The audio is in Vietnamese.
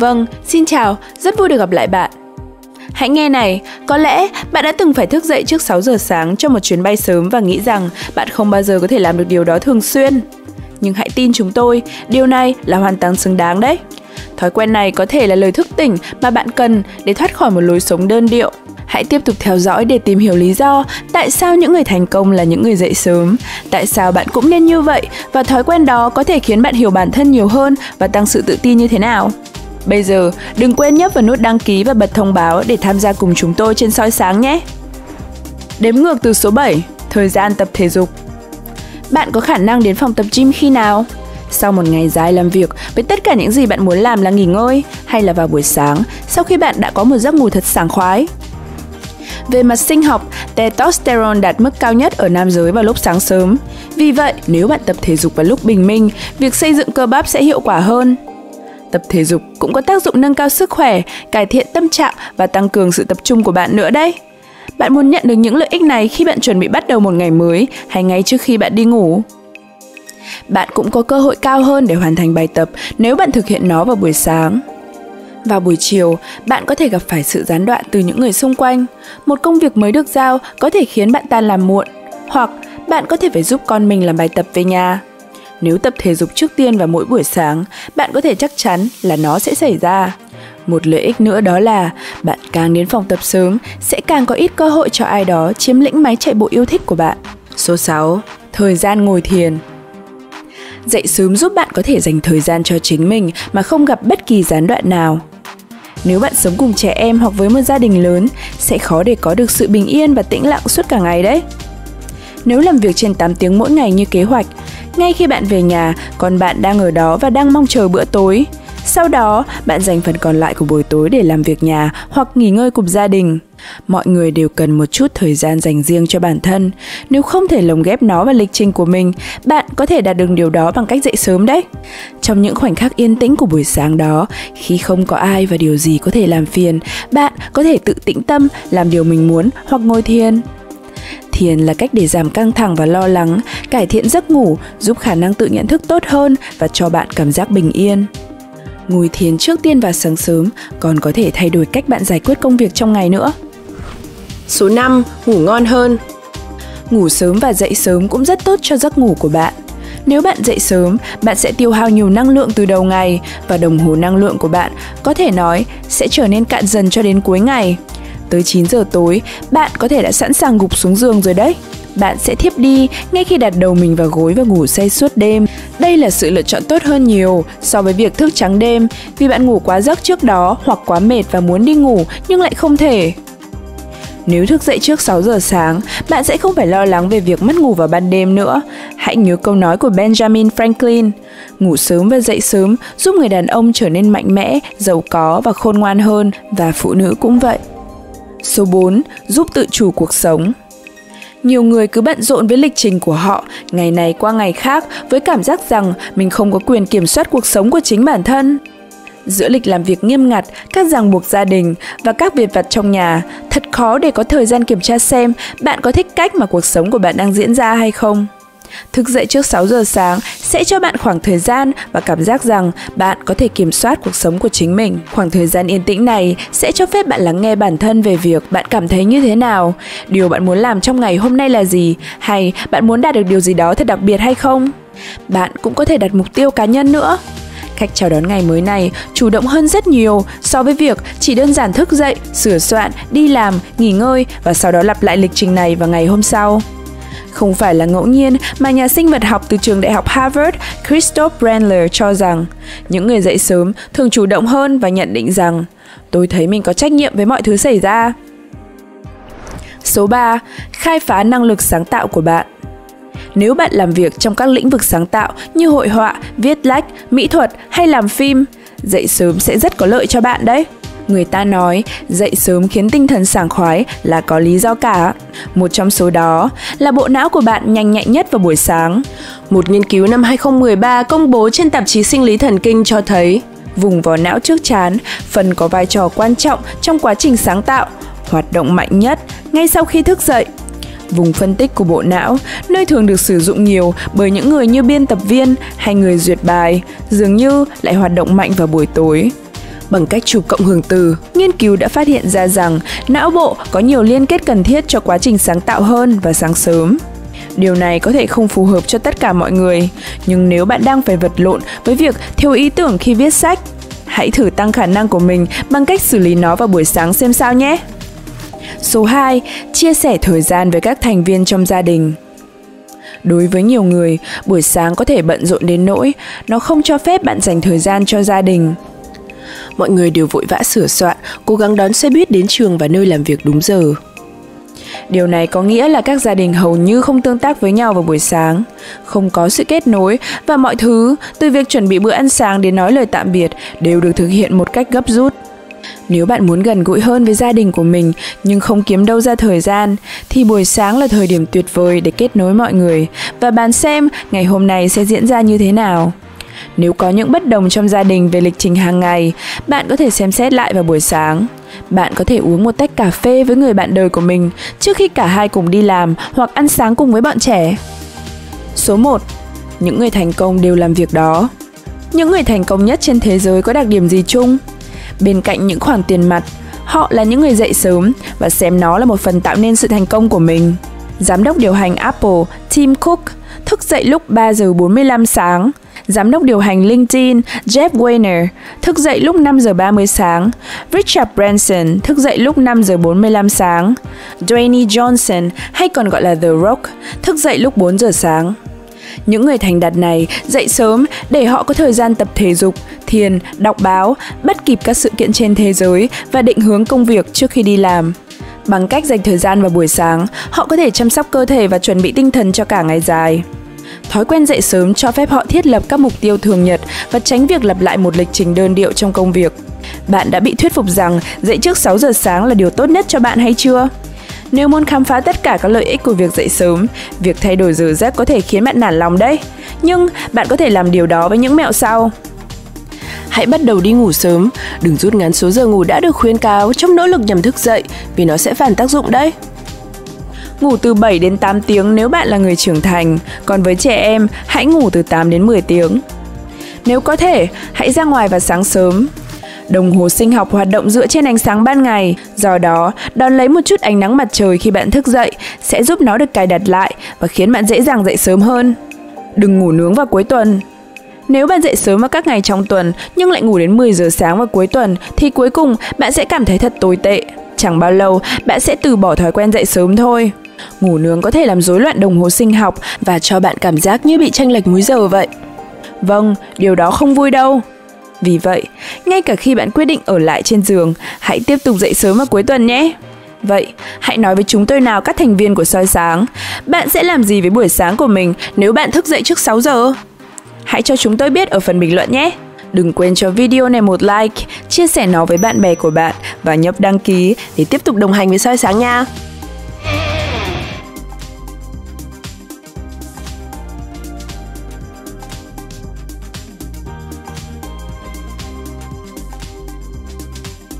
Vâng, xin chào, rất vui được gặp lại bạn. Hãy nghe này, có lẽ bạn đã từng phải thức dậy trước 6 giờ sáng cho một chuyến bay sớm và nghĩ rằng bạn không bao giờ có thể làm được điều đó thường xuyên. Nhưng hãy tin chúng tôi, điều này là hoàn toàn xứng đáng đấy. Thói quen này có thể là lời thức tỉnh mà bạn cần để thoát khỏi một lối sống đơn điệu. Hãy tiếp tục theo dõi để tìm hiểu lý do tại sao những người thành công là những người dậy sớm, tại sao bạn cũng nên như vậy và thói quen đó có thể khiến bạn hiểu bản thân nhiều hơn và tăng sự tự tin như thế nào. Bây giờ, đừng quên nhấp vào nút đăng ký và bật thông báo để tham gia cùng chúng tôi trên soi sáng nhé. Đếm ngược từ số 7, thời gian tập thể dục. Bạn có khả năng đến phòng tập gym khi nào? Sau một ngày dài làm việc với tất cả những gì bạn muốn làm là nghỉ ngơi hay là vào buổi sáng sau khi bạn đã có một giấc ngủ thật sảng khoái? Về mặt sinh học, testosterone đạt mức cao nhất ở nam giới vào lúc sáng sớm. Vì vậy, nếu bạn tập thể dục vào lúc bình minh, việc xây dựng cơ bắp sẽ hiệu quả hơn. Tập thể dục cũng có tác dụng nâng cao sức khỏe, cải thiện tâm trạng và tăng cường sự tập trung của bạn nữa đấy. Bạn muốn nhận được những lợi ích này khi bạn chuẩn bị bắt đầu một ngày mới hay ngay trước khi bạn đi ngủ? Bạn cũng có cơ hội cao hơn để hoàn thành bài tập nếu bạn thực hiện nó vào buổi sáng. Vào buổi chiều, bạn có thể gặp phải sự gián đoạn từ những người xung quanh. Một công việc mới được giao có thể khiến bạn tan làm muộn, hoặc bạn có thể phải giúp con mình làm bài tập về nhà. Nếu tập thể dục trước tiên vào mỗi buổi sáng, bạn có thể chắc chắn là nó sẽ xảy ra. Một lợi ích nữa đó là bạn càng đến phòng tập sớm sẽ càng có ít cơ hội cho ai đó chiếm lĩnh máy chạy bộ yêu thích của bạn. Số 6. Thời gian ngồi thiền Dậy sớm giúp bạn có thể dành thời gian cho chính mình mà không gặp bất kỳ gián đoạn nào. Nếu bạn sống cùng trẻ em hoặc với một gia đình lớn, sẽ khó để có được sự bình yên và tĩnh lặng suốt cả ngày đấy. Nếu làm việc trên 8 tiếng mỗi ngày như kế hoạch, ngay khi bạn về nhà, còn bạn đang ở đó và đang mong chờ bữa tối. Sau đó, bạn dành phần còn lại của buổi tối để làm việc nhà hoặc nghỉ ngơi cùng gia đình. Mọi người đều cần một chút thời gian dành riêng cho bản thân. Nếu không thể lồng ghép nó vào lịch trình của mình, bạn có thể đạt được điều đó bằng cách dậy sớm đấy. Trong những khoảnh khắc yên tĩnh của buổi sáng đó, khi không có ai và điều gì có thể làm phiền, bạn có thể tự tĩnh tâm làm điều mình muốn hoặc ngồi thiền. Thiền là cách để giảm căng thẳng và lo lắng, cải thiện giấc ngủ, giúp khả năng tự nhận thức tốt hơn và cho bạn cảm giác bình yên. Ngồi thiền trước tiên vào sáng sớm còn có thể thay đổi cách bạn giải quyết công việc trong ngày nữa. Số 5. Ngủ ngon hơn Ngủ sớm và dậy sớm cũng rất tốt cho giấc ngủ của bạn. Nếu bạn dậy sớm, bạn sẽ tiêu hao nhiều năng lượng từ đầu ngày và đồng hồ năng lượng của bạn có thể nói sẽ trở nên cạn dần cho đến cuối ngày. Tới 9 giờ tối, bạn có thể đã sẵn sàng gục xuống giường rồi đấy. Bạn sẽ thiếp đi ngay khi đặt đầu mình vào gối và ngủ say suốt đêm. Đây là sự lựa chọn tốt hơn nhiều so với việc thức trắng đêm vì bạn ngủ quá giấc trước đó hoặc quá mệt và muốn đi ngủ nhưng lại không thể. Nếu thức dậy trước 6 giờ sáng, bạn sẽ không phải lo lắng về việc mất ngủ vào ban đêm nữa. Hãy nhớ câu nói của Benjamin Franklin, ngủ sớm và dậy sớm giúp người đàn ông trở nên mạnh mẽ, giàu có và khôn ngoan hơn và phụ nữ cũng vậy. Số 4. Giúp tự chủ cuộc sống nhiều người cứ bận rộn với lịch trình của họ, ngày này qua ngày khác với cảm giác rằng mình không có quyền kiểm soát cuộc sống của chính bản thân. Giữa lịch làm việc nghiêm ngặt, các ràng buộc gia đình và các việc vặt trong nhà, thật khó để có thời gian kiểm tra xem bạn có thích cách mà cuộc sống của bạn đang diễn ra hay không. Thức dậy trước 6 giờ sáng sẽ cho bạn khoảng thời gian và cảm giác rằng bạn có thể kiểm soát cuộc sống của chính mình. Khoảng thời gian yên tĩnh này sẽ cho phép bạn lắng nghe bản thân về việc bạn cảm thấy như thế nào, điều bạn muốn làm trong ngày hôm nay là gì, hay bạn muốn đạt được điều gì đó thật đặc biệt hay không. Bạn cũng có thể đặt mục tiêu cá nhân nữa cách chào đón ngày mới này chủ động hơn rất nhiều so với việc chỉ đơn giản thức dậy, sửa soạn, đi làm, nghỉ ngơi và sau đó lặp lại lịch trình này vào ngày hôm sau. Không phải là ngẫu nhiên mà nhà sinh vật học từ trường đại học Harvard Christoph Brandler cho rằng những người dậy sớm thường chủ động hơn và nhận định rằng tôi thấy mình có trách nhiệm với mọi thứ xảy ra. Số 3. Khai phá năng lực sáng tạo của bạn nếu bạn làm việc trong các lĩnh vực sáng tạo như hội họa, viết lách, mỹ thuật hay làm phim, dậy sớm sẽ rất có lợi cho bạn đấy. Người ta nói dậy sớm khiến tinh thần sảng khoái là có lý do cả. Một trong số đó là bộ não của bạn nhanh nhạy nhất vào buổi sáng. Một nghiên cứu năm 2013 công bố trên tạp chí sinh lý thần kinh cho thấy vùng vỏ não trước chán phần có vai trò quan trọng trong quá trình sáng tạo, hoạt động mạnh nhất ngay sau khi thức dậy vùng phân tích của bộ não, nơi thường được sử dụng nhiều bởi những người như biên tập viên hay người duyệt bài, dường như lại hoạt động mạnh vào buổi tối bằng cách chụp cộng hưởng từ. Nghiên cứu đã phát hiện ra rằng não bộ có nhiều liên kết cần thiết cho quá trình sáng tạo hơn và sáng sớm. Điều này có thể không phù hợp cho tất cả mọi người, nhưng nếu bạn đang phải vật lộn với việc thiếu ý tưởng khi viết sách, hãy thử tăng khả năng của mình bằng cách xử lý nó vào buổi sáng xem sao nhé. Số 2, chia sẻ thời gian với các thành viên trong gia đình. Đối với nhiều người, buổi sáng có thể bận rộn đến nỗi nó không cho phép bạn dành thời gian cho gia đình. Mọi người đều vội vã sửa soạn, cố gắng đón xe buýt đến trường và nơi làm việc đúng giờ. Điều này có nghĩa là các gia đình hầu như không tương tác với nhau vào buổi sáng, không có sự kết nối và mọi thứ, từ việc chuẩn bị bữa ăn sáng đến nói lời tạm biệt, đều được thực hiện một cách gấp rút. Nếu bạn muốn gần gũi hơn với gia đình của mình nhưng không kiếm đâu ra thời gian thì buổi sáng là thời điểm tuyệt vời để kết nối mọi người và bàn xem ngày hôm nay sẽ diễn ra như thế nào. Nếu có những bất đồng trong gia đình về lịch trình hàng ngày, bạn có thể xem xét lại vào buổi sáng. Bạn có thể uống một tách cà phê với người bạn đời của mình trước khi cả hai cùng đi làm hoặc ăn sáng cùng với bọn trẻ. Số 1. Những người thành công đều làm việc đó. Những người thành công nhất trên thế giới có đặc điểm gì chung? Bên cạnh những khoản tiền mặt, họ là những người dậy sớm và xem nó là một phần tạo nên sự thành công của mình. Giám đốc điều hành Apple Tim Cook thức dậy lúc 3 giờ 45 sáng. Giám đốc điều hành LinkedIn Jeff Weiner thức dậy lúc 5 giờ 30 sáng. Richard Branson thức dậy lúc 5 giờ 45 sáng. Dwayne Johnson hay còn gọi là The Rock thức dậy lúc 4 giờ sáng. Những người thành đạt này dậy sớm để họ có thời gian tập thể dục, thiền, đọc báo, bắt kịp các sự kiện trên thế giới và định hướng công việc trước khi đi làm. Bằng cách dành thời gian vào buổi sáng, họ có thể chăm sóc cơ thể và chuẩn bị tinh thần cho cả ngày dài. Thói quen dậy sớm cho phép họ thiết lập các mục tiêu thường nhật và tránh việc lặp lại một lịch trình đơn điệu trong công việc. Bạn đã bị thuyết phục rằng dậy trước 6 giờ sáng là điều tốt nhất cho bạn hay chưa? Nếu muốn khám phá tất cả các lợi ích của việc dậy sớm, việc thay đổi giờ giấc có thể khiến bạn nản lòng đấy. Nhưng bạn có thể làm điều đó với những mẹo sau. Hãy bắt đầu đi ngủ sớm, đừng rút ngắn số giờ ngủ đã được khuyến cáo trong nỗ lực nhằm thức dậy vì nó sẽ phản tác dụng đấy. Ngủ từ 7 đến 8 tiếng nếu bạn là người trưởng thành, còn với trẻ em, hãy ngủ từ 8 đến 10 tiếng. Nếu có thể, hãy ra ngoài vào sáng sớm, Đồng hồ sinh học hoạt động dựa trên ánh sáng ban ngày, do đó đón lấy một chút ánh nắng mặt trời khi bạn thức dậy sẽ giúp nó được cài đặt lại và khiến bạn dễ dàng dậy sớm hơn. Đừng ngủ nướng vào cuối tuần. Nếu bạn dậy sớm vào các ngày trong tuần nhưng lại ngủ đến 10 giờ sáng vào cuối tuần thì cuối cùng bạn sẽ cảm thấy thật tồi tệ. Chẳng bao lâu bạn sẽ từ bỏ thói quen dậy sớm thôi. Ngủ nướng có thể làm rối loạn đồng hồ sinh học và cho bạn cảm giác như bị tranh lệch múi giờ vậy. Vâng, điều đó không vui đâu. Vì vậy, ngay cả khi bạn quyết định ở lại trên giường, hãy tiếp tục dậy sớm vào cuối tuần nhé. Vậy, hãy nói với chúng tôi nào các thành viên của soi sáng. Bạn sẽ làm gì với buổi sáng của mình nếu bạn thức dậy trước 6 giờ? Hãy cho chúng tôi biết ở phần bình luận nhé. Đừng quên cho video này một like, chia sẻ nó với bạn bè của bạn và nhấp đăng ký để tiếp tục đồng hành với soi sáng nha.